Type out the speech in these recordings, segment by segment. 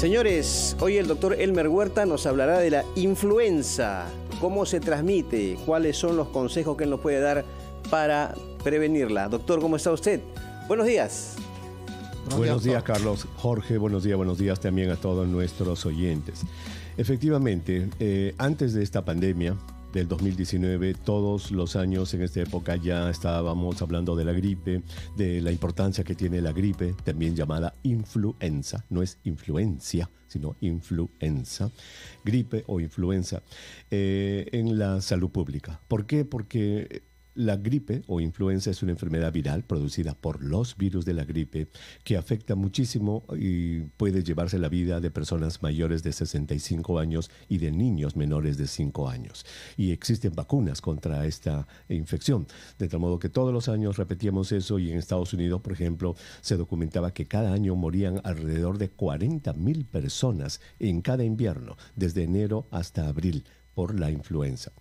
Señores, hoy el doctor Elmer Huerta nos hablará de la influenza, cómo se transmite, cuáles son los consejos que él nos puede dar para prevenirla. Doctor, ¿cómo está usted? Buenos días. Buenos, días, Carlos. Jorge, buenos días, buenos días también a todos nuestros oyentes. Efectivamente, eh, antes de esta pandemia, del 2019, todos los años en esta época ya estábamos hablando de la gripe, de la importancia que tiene la gripe, también llamada influenza, no es influencia, sino influenza, gripe o influenza, eh, en la salud pública. ¿Por qué? Porque la gripe o influenza es una enfermedad viral producida por los virus de la gripe que afecta muchísimo y puede llevarse la vida de personas mayores de 65 años y de niños menores de 5 años. Y existen vacunas contra esta infección. De tal modo que todos los años repetíamos eso y en Estados Unidos, por ejemplo, se documentaba que cada año morían alrededor de 40 mil personas en cada invierno, desde enero hasta abril por la influenza.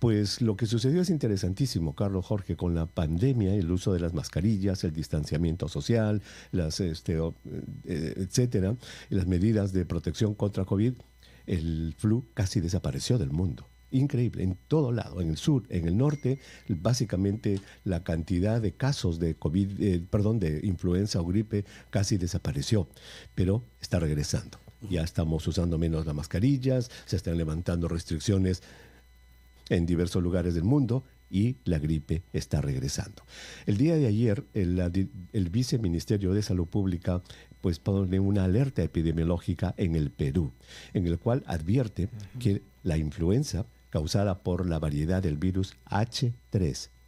Pues lo que sucedió es interesantísimo, Carlos Jorge, con la pandemia, el uso de las mascarillas, el distanciamiento social, las, este, eh, etcétera, las medidas de protección contra COVID, el flu casi desapareció del mundo. Increíble, en todo lado, en el sur, en el norte, básicamente la cantidad de casos de COVID, eh, perdón, de influenza o gripe casi desapareció, pero está regresando. Ya estamos usando menos las mascarillas, se están levantando restricciones en diversos lugares del mundo y la gripe está regresando. El día de ayer, el, el, viceministerio de Salud Pública pues pone una alerta epidemiológica en el Perú, en el cual advierte que la influenza causada por la variedad del virus H3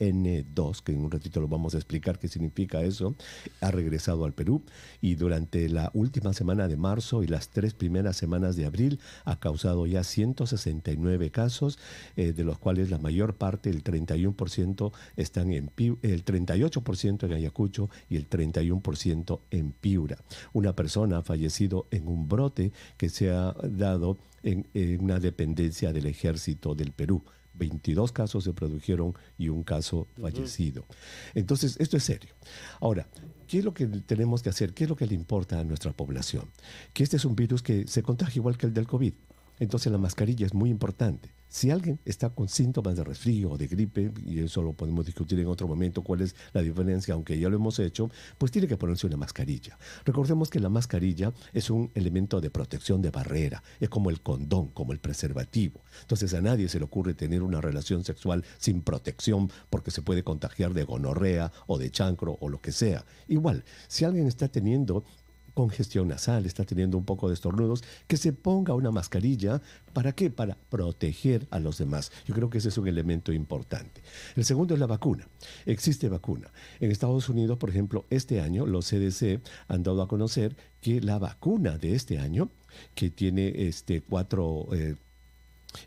N2, que en un ratito lo vamos a explicar qué significa eso, ha regresado al Perú y durante la última semana de marzo y las tres primeras semanas de abril ha causado ya 169 casos, eh, de los cuales la mayor parte, el 31%, están en el 38% en Ayacucho y el 31% en Piura. Una persona ha fallecido en un brote que se ha dado en una dependencia del ejército del Perú. 22 casos se produjeron y un caso fallecido. Entonces, esto es serio. Ahora, ¿qué es lo que tenemos que hacer? ¿Qué es lo que le importa a nuestra población? Que este es un virus que se contagia igual que el del COVID. Entonces la mascarilla es muy importante. Si alguien está con síntomas de resfrío o de gripe, y eso lo podemos discutir en otro momento, cuál es la diferencia, aunque ya lo hemos hecho, pues tiene que ponerse una mascarilla. Recordemos que la mascarilla es un elemento de protección de barrera, es como el condón, como el preservativo. Entonces a nadie se le ocurre tener una relación sexual sin protección porque se puede contagiar de gonorrea o de chancro o lo que sea. Igual, si alguien está teniendo congestión nasal, está teniendo un poco de estornudos, que se ponga una mascarilla. ¿Para qué? Para proteger a los demás. Yo creo que ese es un elemento importante. El segundo es la vacuna. Existe vacuna. En Estados Unidos, por ejemplo, este año los CDC han dado a conocer que la vacuna de este año, que tiene este cuatro, eh,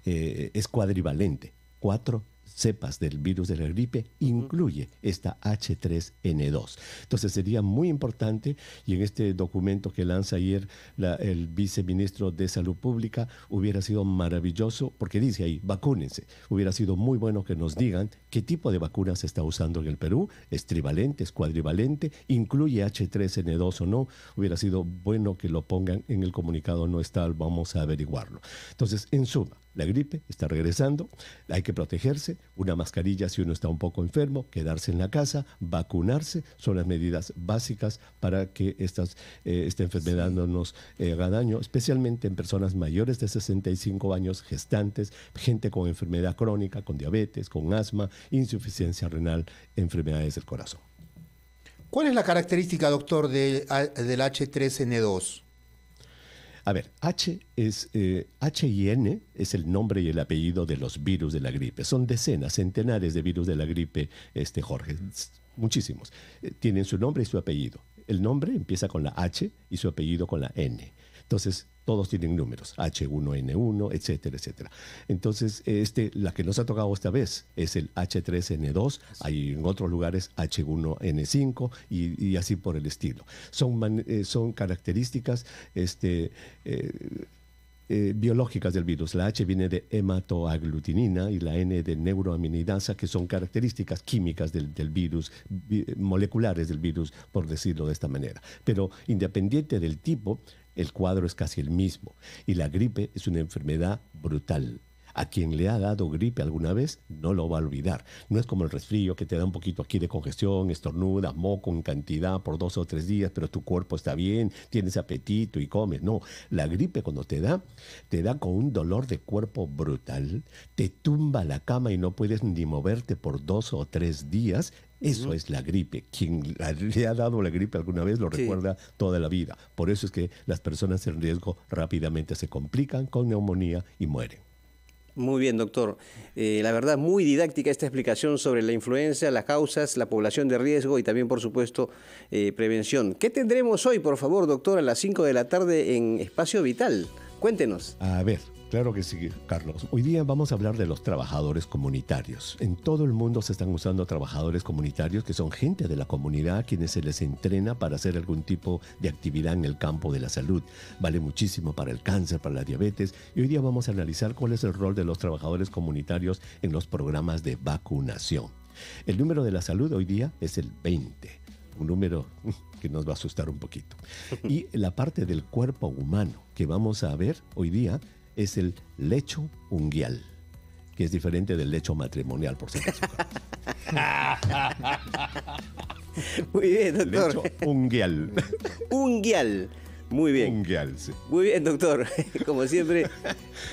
eh, es cuadrivalente, cuatro cepas del virus de la gripe incluye esta H3N2. Entonces sería muy importante y en este documento que lanza ayer el viceministro de Salud Pública hubiera sido maravilloso porque dice ahí, vacúnense. Hubiera sido muy bueno que nos digan qué tipo de vacuna se está usando en el Perú, es trivalente, es cuadrivalente, incluye H3N2 o no. Hubiera sido bueno que lo pongan en el comunicado, no está, vamos a averiguarlo. Entonces, en suma, la gripe está regresando, hay que protegerse, una mascarilla si uno está un poco enfermo, quedarse en la casa, vacunarse, son las medidas básicas para que estas, eh, esta enfermedad no nos eh, haga daño, especialmente en personas mayores de 65 años, gestantes, gente con enfermedad crónica, con diabetes, con asma, insuficiencia renal, enfermedades del corazón. ¿Cuál es la característica, doctor, del H3N2? A ver, H es eh, H y N es el nombre y el apellido de los virus de la gripe. Son decenas, centenares de virus de la gripe, este Jorge, muchísimos. Eh, tienen su nombre y su apellido. El nombre empieza con la H y su apellido con la N. Entonces, todos tienen números, H1N1, etcétera, etcétera. Entonces, este, la que nos ha tocado esta vez es el H3N2, hay en otros lugares H1N5 y, así por el estilo. Son, eh, son características este, eh, eh, biológicas del virus. La H viene de hematoaglutinina y la N de neuroaminidasa, que son características químicas del, virus, moleculares del virus, por decirlo de esta manera. Pero independiente del tipo, el cuadro es casi el mismo. Y la gripe es una enfermedad brutal. A quien le ha dado gripe alguna vez no lo va a olvidar. No es como el resfrío que te da un poquito aquí de congestión, estornudas, moco en cantidad por dos o tres días, pero tu cuerpo está bien, tienes apetito y comes. No, la gripe cuando te da, te da con un dolor de cuerpo brutal, te tumba la cama y no puedes ni moverte por dos o tres días. Eso es la gripe. Quien le ha dado la gripe alguna vez lo recuerda toda la vida. Por eso es que las personas en riesgo rápidamente se complican con neumonía y mueren. Muy bien, doctor. Eh, la verdad, muy didáctica esta explicación sobre la influencia, las causas, la población de riesgo y también, por supuesto, eh, prevención. ¿Qué tendremos hoy, por favor, doctor, a las 5 de la tarde en Espacio Vital? Cuéntenos. A ver, Claro que sí, Carlos. Hoy día vamos a hablar de los trabajadores comunitarios. En todo el mundo se están usando trabajadores comunitarios que son gente de la comunidad quienes se les entrena para hacer algún tipo de actividad en el campo de la salud. Vale muchísimo para el cáncer, para la diabetes y hoy día vamos a analizar cuál es el rol de los trabajadores comunitarios en los programas de vacunación. El número de la salud hoy día es el 20 un número que nos va a asustar un poquito. Y la parte del cuerpo humano que vamos a ver hoy día es el lecho unguial, que es diferente del lecho matrimonial, por supuesto. Muy bien, doctor. Lecho unguial. unguial. Muy bien. Unguial, sí. Muy bien, doctor. Como siempre,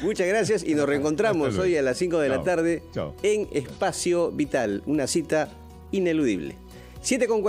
muchas gracias y nos reencontramos hoy a las 5 de la tarde en Espacio Vital, una cita ineludible. 7 con